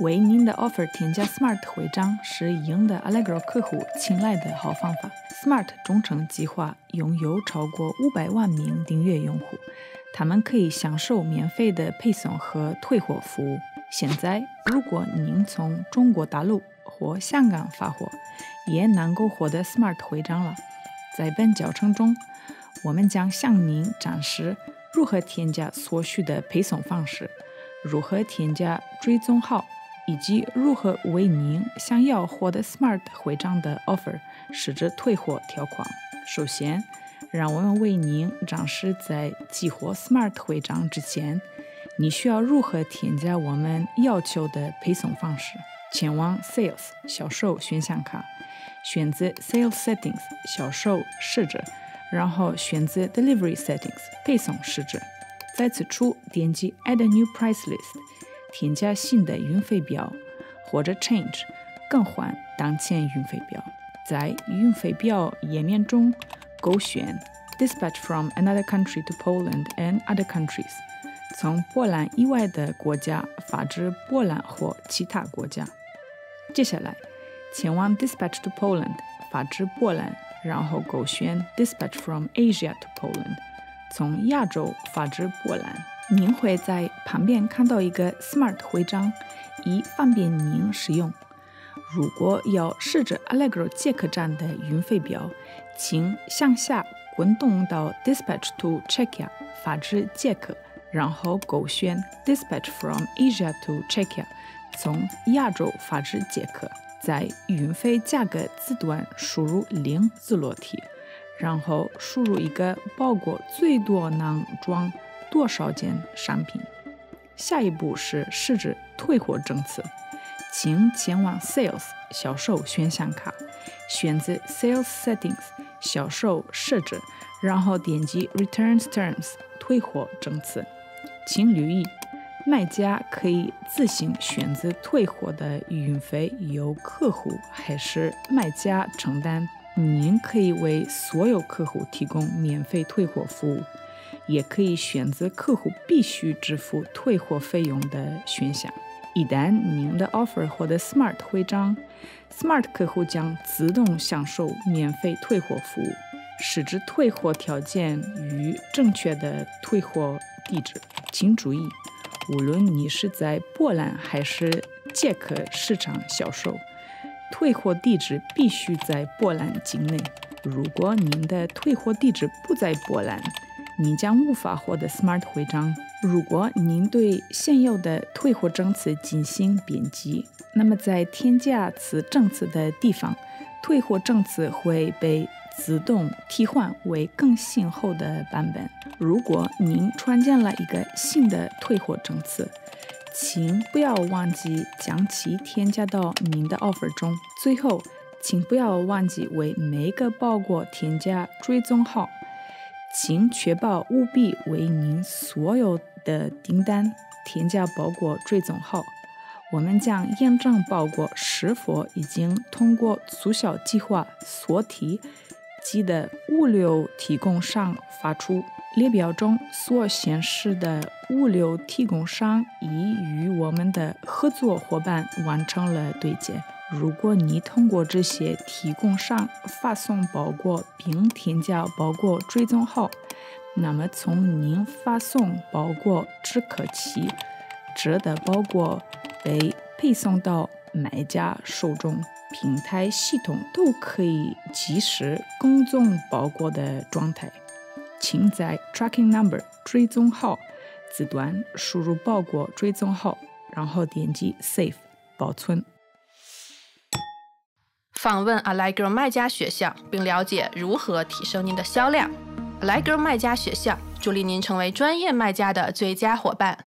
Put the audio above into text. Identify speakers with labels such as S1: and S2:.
S1: 为您的 offer 添加 Smart 徽章是赢得 Allegro 客户青睐的好方法。Smart 忠诚计划拥有超过五百万名订阅用户，他们可以享受免费的配送和退货服务。现在，如果您从中国大陆或香港发货，也能够获得 Smart 徽章了。在本教程中，我们将向您展示如何添加所需的配送方式，如何添加追踪号。以及如何为您想要获得 Smart 徽章的 offer 设置退货条款。首先，让我们为您展示在激活 Smart 徽章之前，你需要如何添加我们要求的配送方式。前往 Sales 销售选项卡，选择 Sales Settings 销售设置，然后选择 Delivery Settings 配送设置。在此处点击 Add a New Price List。添加新的运费表，或者 change 更换当前运费表。在运费表页面中勾选 dispatch from another country to Poland and other countries，从波兰以外的国家发至波兰或其他国家。接下来前往 dispatch to Poland 发至波兰，然后勾选 dispatch from Asia to Poland，从亚洲发至波兰。您会在旁边看到一个 Smart 徽章，以方便您使用。如果要设置 Allegro 接客站的运费表，请向下滚动到 Dispatch to Czechia 发至捷克，然后勾选 Dispatch from Asia to Czechia 从亚洲发至捷克，在运费价格字段输入零字落体，然后输入一个包裹最多能装。多少件商品？下一步是设置退货政策，请前往 Sales 销售选项卡，选择 Sales Settings 销售设置，然后点击 Returns Terms 退货政策。请留意，卖家可以自行选择退货的运费由客户还是卖家承担。您可以为所有客户提供免费退货服务。也可以选择客户必须支付退货费用的选项。一旦您的 offer 获得 Smart 徽章，Smart 客户将自动享受免费退货服务。使之退货条件与正确的退货地址。请注意，无论你是在波兰还是捷克市场销售，退货地址必须在波兰境内。如果您的退货地址不在波兰，您将无法获得 Smart 徽章。如果您对现有的退货政策进行编辑，那么在添加此政策的地方，退货政策会被自动替换为更新后的版本。如果您创建了一个新的退货政策，请不要忘记将其添加到您的 offer 中。最后，请不要忘记为每个包裹添加追踪号。请确保务必为您所有的订单添加包裹追踪号。我们将验证包裹是否已经通过促销计划所提及的物流提供商发出。列表中所显示的物流提供商已与我们的合作伙伴完成了对接。如果你通过这些提供商发送包裹并添加包裹追踪号，那么从您发送包裹之刻起，这的包裹被配送到买家手中，平台系统都可以及时跟踪包裹的状态。请在 Tracking Number 追踪号字段输入包裹追踪号，然后点击 Save 保存。
S2: 访问 Allegro 卖家学校，并了解如何提升您的销量。Allegro 卖家学校助力您成为专业卖家的最佳伙伴。